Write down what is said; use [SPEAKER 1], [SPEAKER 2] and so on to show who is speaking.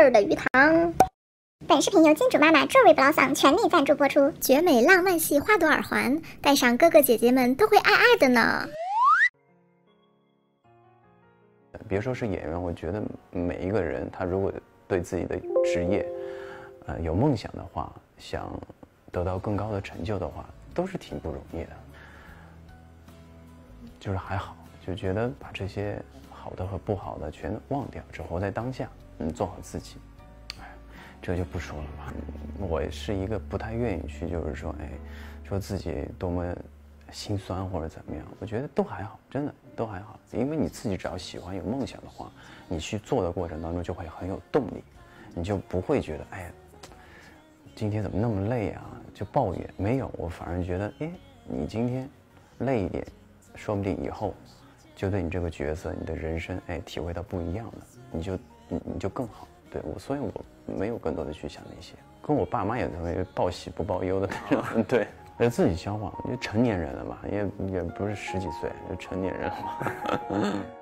[SPEAKER 1] 儿的鱼塘。
[SPEAKER 2] 本视频由金主妈妈 Joy 不老嗓全力赞助播出。
[SPEAKER 1] 绝美浪漫系花朵耳环，戴上哥哥姐姐们都会爱爱的呢。
[SPEAKER 3] 别说是演员，我觉得每一个人，他如果对自己的职业，呃，有梦想的话，想得到更高的成就的话，都是挺不容易的。就是还好，就觉得把这些好的和不好的全忘掉，只活在当下，嗯，做好自己。哎，这就不说了吧。我是一个不太愿意去，就是说，哎，说自己多么心酸或者怎么样，我觉得都还好，真的都还好。因为你自己只要喜欢、有梦想的话，你去做的过程当中就会很有动力，你就不会觉得，哎，今天怎么那么累啊？就抱怨没有，我反而觉得，哎，你今天累一点。说不定以后，就对你这个角色、你的人生，哎，体会到不一样的，你就你你就更好。对我，所以我没有更多的去想那些。跟我爸妈也特别报喜不报忧的那种。对，要自己消化。就成年人了嘛，也也不是十几岁，就成年人了嘛。